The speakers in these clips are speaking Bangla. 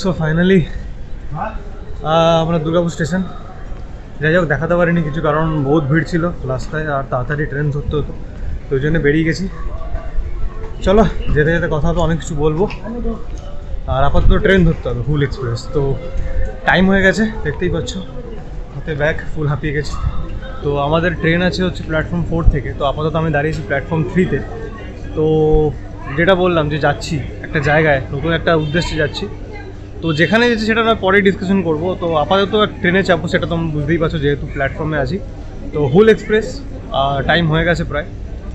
সো ফাইনালি আমরা দুর্গাপুর স্টেশন। যাই হোক, দেখাতে পারিনি কিছু, কারণ বহুত ভিড় ছিল রাস্তায়, আর তাড়াতাড়ি ট্রেন ধরতে হতো, তো ওই জন্য বেরিয়ে গেছি। চলো, যেতে যেতে কথা হবে, অনেক কিছু বলব। আর আপাতত ট্রেন ধরতে হবে হুল এক্সপ্রেস। তো টাইম হয়ে গেছে, দেখতেই পাচ্ছ, হাতে ব্যাগ ফুল হাঁপিয়ে গেছে। তো আমাদের ট্রেন আছে হচ্ছে প্ল্যাটফর্ম ফোর থেকে, তো আপাতত আমি দাঁড়িয়েছি প্ল্যাটফর্ম থ্রিতে তো যেটা বললাম যে যাচ্ছি, একটা জায়গায়, নতুন একটা উদ্দেশ্যে যাচ্ছি। তো যেখানে যাচ্ছি সেটা আমরা পরে ডিসকাশন করব। তো আপাতত ট্রেনে চাপবো সেটা তো আমি বুঝতেই পারছ, যেহেতু প্ল্যাটফর্মে আছি। তো হুল এক্সপ্রেস টাইম হয়ে গেছে প্রায়।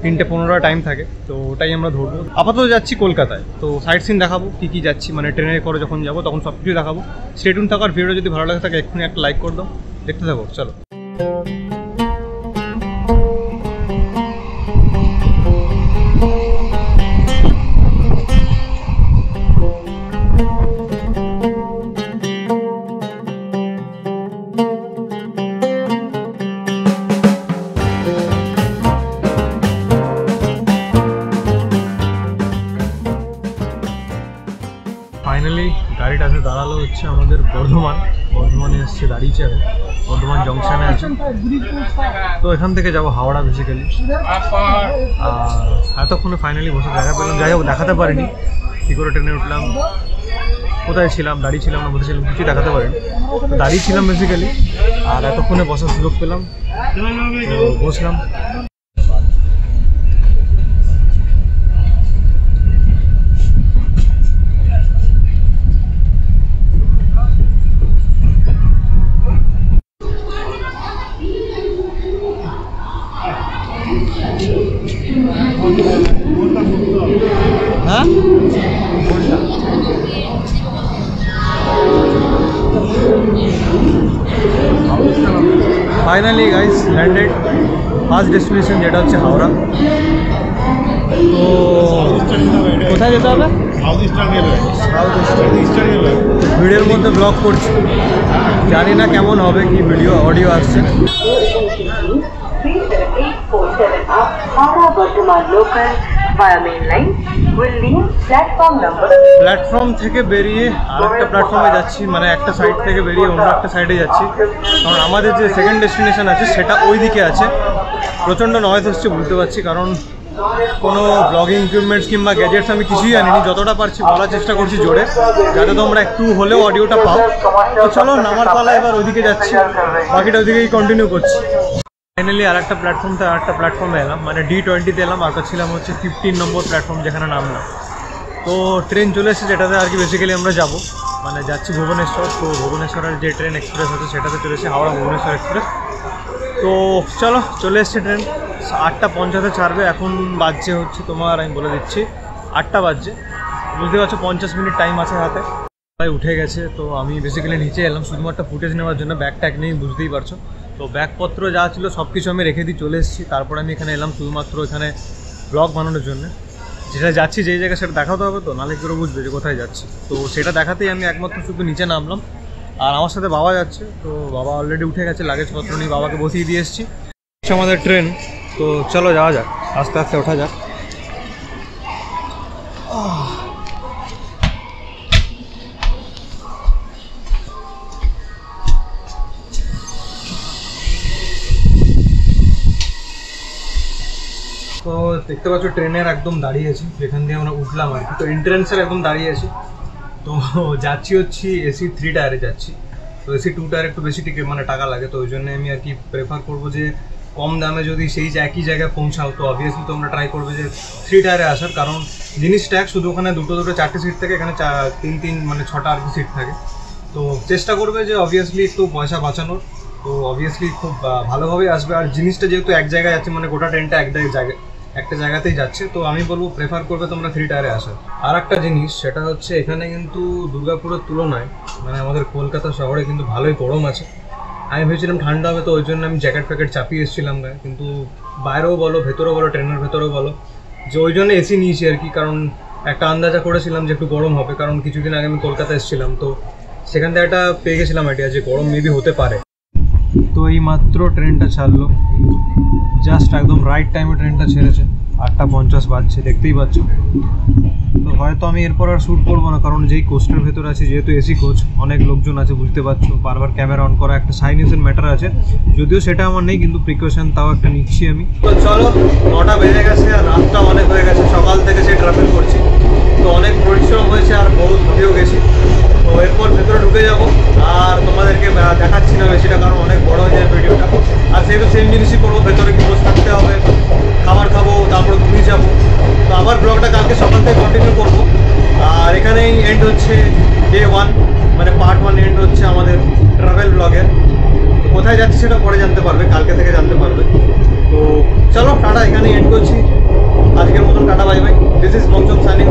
তিনটে পনেরো টাইম থাকে, তো ওটাই আমরা ধরবো। আপাতত যাচ্ছি কলকাতায়। তো সাইট সিন দেখাবো, কী কী যাচ্ছি মানে ট্রেনে করে যখন যাব তখন সব কিছুই দেখাবো স্টেটুন থাকার ভিডিও যদি ভালো লাগে থাকে, এক্ষুনি একটা লাইক করে দাও। দেখতে থাকো, চলো। গাড়িটাতে দাঁড়াল হচ্ছে আমাদের বর্ধমান। বর্ধমানে এসছে দাঁড়িয়েছে এখন, বর্ধমান জংশনে আছে। তো এখান থেকে যাব হাওড়া বেসিক্যালি আর এতক্ষণে ফাইনালি বসে জায়গা পেলাম। যাই হোক, দেখাতে পারিনি। কী করে ট্রেনে উঠলাম? কোথায় ছিলাম? দাঁড়িয়ে ছিলাম না বসেছিলাম কিছু দেখাতে পারিনি। দাঁড়িয়ে ছিলাম বেসিক্যালি আর এতক্ষণে বসার সুযোগ পেলাম। বসলাম। হ্যাঁ finally guys landed first destination যেটা হচ্ছে হাওড়া তো কোথায় যেতে হবে south eastern railway south south eastern railway ভিডিওর মধ্যে ব্লগ করছি জানি না কেমন হবে কি ভিডিও অডিও আসছে Please 847 up Howrah Bardhaman local platform থেকে বেরিয়ে আরেকটা প্ল্যাটফর্মে যাচ্ছি মানে একটা সাইড থেকে বেরিয়ে অন্য একটা সাইডে যাচ্ছি। কারণ আমাদের যে সেকেন্ড ডেস্টিনেশন আছে, সেটা ওই দিকে আছে। প্রচণ্ড নয়েজ হচ্ছে বুঝতে পারছি, কারণ কোনো ব্লগিং ইকুইপমেন্টস কিংবা গ্যাজেটস আমি কিছুই আনিনি। যতটা পারছি বলার চেষ্টা করছি জোরে, যাতে তোমরা একটু হলেও অডিওটা পাও। তো চলো নামার পালা এবার ওইদিকে যাচ্ছি, বাকিটা ওইদিকেই কন্টিনিউ করছি। ফাইনালি আর একটা প্ল্যাটফর্ম থেকে আর একটা প্ল্যাটফর্মে এলাম। মানে ডি টোয়েন্টিতে এলাম, আর ছিলাম হচ্ছে ফিফটিন নম্বর প্ল্যাটফর্ম যেখানে নামলাম। তো ট্রেন চলে এসেছে, যেটাতে আর কি বেসিক্যালি আমরা যাব। মানে যাচ্ছি ভুবনেশ্বর। তো ভুবনেশ্বরের যে ট্রেন এক্সপ্রেস আছে, সেটাতে চলে এসেছে হাওড়া ভুবনেশ্বর এক্সপ্রেস তো চলো, চলে এসছে ট্রেন আটটা পঞ্চাশে ছাড়বে। এখন বাজছে হচ্ছে তোমার, আমি বলে দিচ্ছি, আটটা বাজছে। বুঝতে পারছ, পঞ্চাশ মিনিট টাইম আছে হাতে। সবাই উঠে গেছে। তো আমি বেসিক্যালি নিচে এলাম। শুধুমাত্র ফুটেজ নেওয়ার জন্য ব্যাগ ট্যাগ নেই, বুঝতেই পারছ। তো ব্যাগপত্র যা ছিল সব কিছু আমি রেখে দিয়ে চলে এসেছি। তারপরে আমি এখানে এলাম শুধুমাত্র এখানে ব্লগ বানানোর জন্য। যেটা যাচ্ছি যেই জায়গায় সেটা দেখাতে হবে তো নালে করে বুঝবে যে কোথায় যাচ্ছি। তো সেটা দেখাতেই আমি একমাত্র শুধু নিচে নামলাম। আর আমার সাথে বাবা যাচ্ছে, তো বাবা অলরেডি উঠে গেছে লাগেজপত্র নিয়ে বাবাকে বসিয়ে দিয়ে এসেছি। আমাদের ট্রেন তো চলো যাওয়া যাক, আস্তে আস্তে ওঠা যাক। দেখতে পাচ্ছ, ট্রেনের একদম দাঁড়িয়ে আছি, যেখান দিয়ে আমরা উঠলাম আর তো এন্ট্রেন্সের একদম দাঁড়িয়ে আছি। তো যাচ্ছি হচ্ছি এসি থ্রি টায়ারে যাচ্ছি। তো এসি টু টায়ার একটু বেশি টিকিট মানে টাকা লাগে, তো ওই জন্য আমি আর কি প্রেফার করব যে কম দামে যদি সেই একই জায়গায় পৌঁছাও। তো অবভিয়াসলি তোমরা ট্রাই করবে যে থ্রি টায়ারে আসার, কারণ জিনিসটা এক শুধু ওখানে দুটো দুটো, চারটে সিট থাকে, এখানে তিন তিন মানে ছটা আর কি সিট থাকে। তো চেষ্টা করবে যে অবভিয়াসলি একটু পয়সা বাঁচানোর। তো অবভিয়াসলি খুব ভালোভাবেই আসবে। আর জিনিসটা যেহেতু এক জায়গায় যাচ্ছে মানে গোটা ট্রেনটা এক জায়গায় একটা জায়গাতেই যাচ্ছে, তো আমি বলব প্রেফার করবে তোমরা থ্রি টায়ারে আসো। আর একটা জিনিস, সেটা হচ্ছে এখানে কিন্তু দুর্গাপুরের তুলনায় মানে আমাদের কলকাতা শহরে কিন্তু ভালোই গরম আছে। আমি ভেবেছিলাম ঠান্ডা হবে, তো ওই জন্য আমি জ্যাকেট ফ্যাকেট চাপিয়ে এসেছিলাম গায়ে। কিন্তু বাইরেও বলো, ভেতরেও বলো, ট্রেনের ভেতরেও বলো, যে ওই জন্য এসি নিয়েছি আর কি, কারণ একটা আন্দাজা করেছিলাম যে একটু গরম হবে, কারণ কিছুদিন আগে আমি কলকাতা এসেছিলাম, তো সেখান থেকে একটা পেয়ে গেছিলাম আইডিয়া যে গরম মেবি হতে পারে। এই মাত্র ট্রেনটা ছাড়লো। জাস্ট একদম রাইট টাইমে ট্রেনটা ছেড়েছে। আটটা পঞ্চাশ বাজছে, দেখতেই পাচ্ছ। তো হয়তো আমি এরপর আর শ্যুট করব না, কারণ যেই কোচটার ভেতর আছে, যেহেতু এসি কোচ অনেক লোকজন আছে, বুঝতে পারছ। বারবার ক্যামেরা অন করা একটা সাইনিসের ম্যাটার আছে। যদিও সেটা আমার নেই, কিন্তু প্রিকশন তাও একটা নিচ্ছি আমি। তো চলো, নটা বেজে গেছে আর রাতটা অনেক হয়ে গেছে। সকাল থেকে সেই ট্রাভেল করছি। তো অনেক পরিশ্রম হয়েছে আর বহুত ঘুরেও গেছি। তো এরপর ভেতরে ঢুকে যাব। আর তোমাদেরকে দেখাচ্ছি না বেশিটা, কারণ অনেক বড় আর তো সেম জিনিসই করব, ভেতরে কি বসে থাকতে হবে, খাবার খাব, তারপর ঘুমিয়ে যাব। তো আবার ব্লগটা কালকে সকাল থেকে কন্টিনিউ করব। আর এখানেই এন্ড হচ্ছে ডে ওয়ান মানে পার্ট ওয়ান এন্ড হচ্ছে আমাদের ট্রাভেল ব্লগের কোথায় যাচ্ছি সেটা পরে জানতে পারবে, কালকে থেকে জানতে পারবে। তো চলো, টাটা, এখানেই এন্ড করছি। আজকের মতন tata bye bye this is মকজম signing